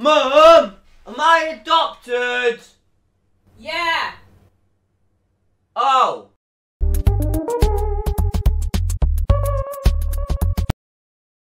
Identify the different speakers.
Speaker 1: Mum, am I adopted?